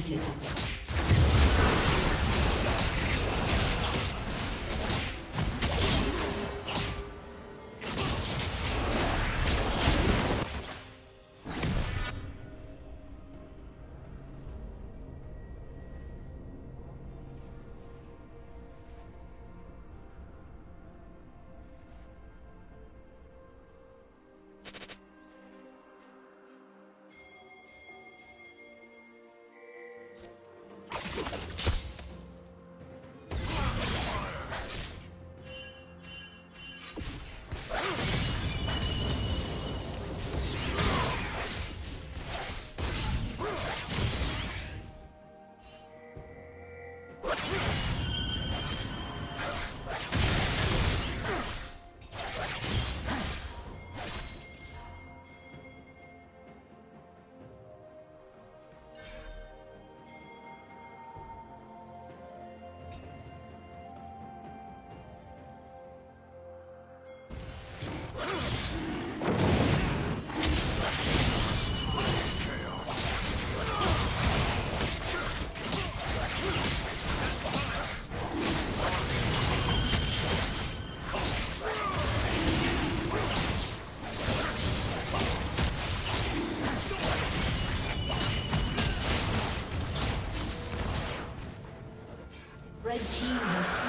defeated. Red team has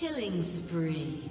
Killing spree.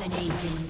Dominating.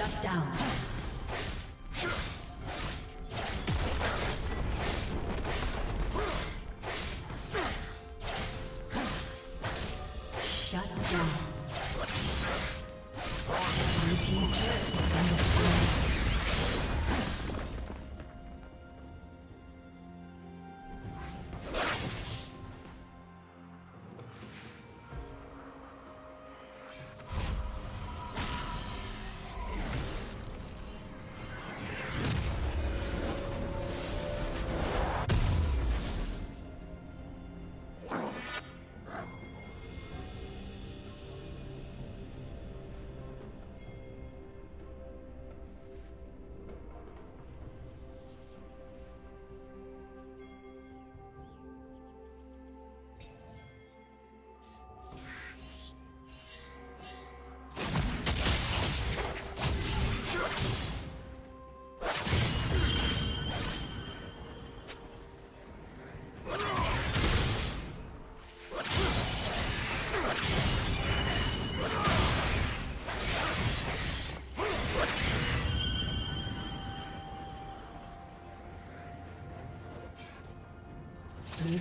Shut down.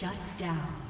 Shut down.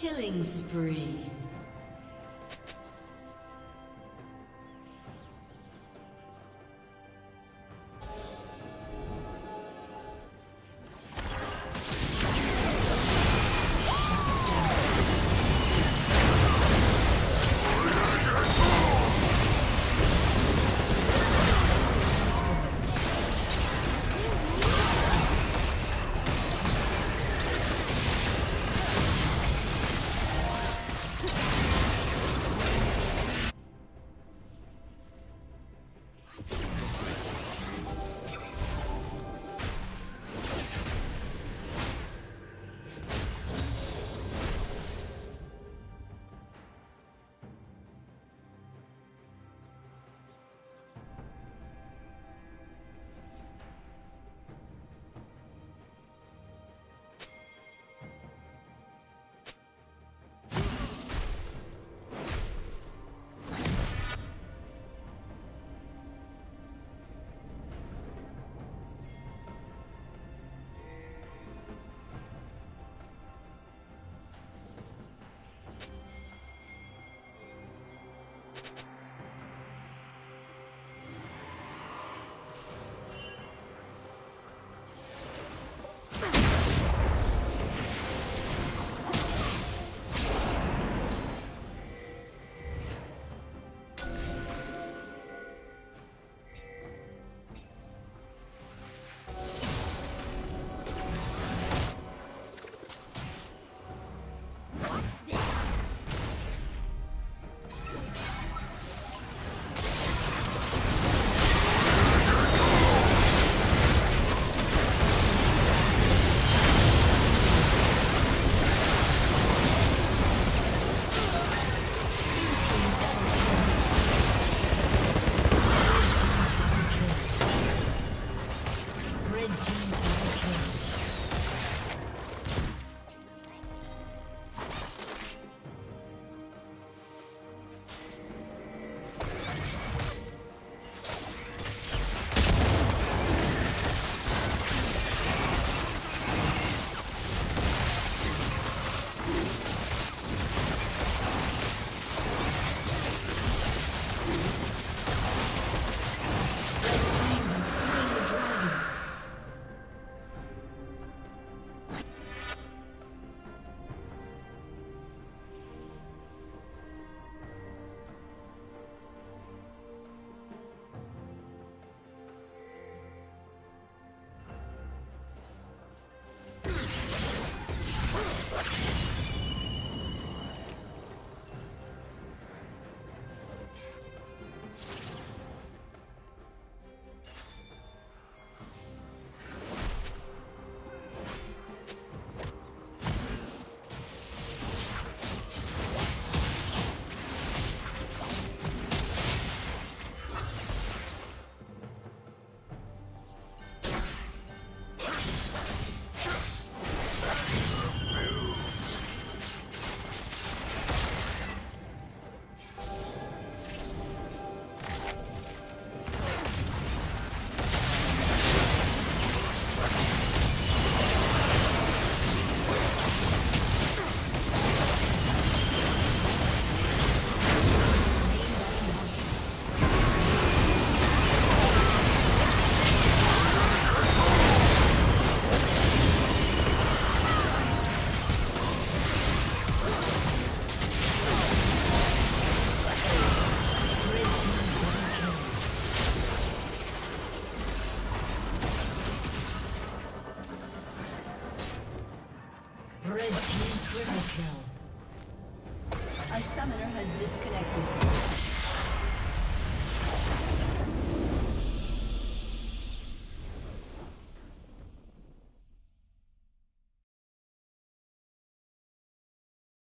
Killing spree.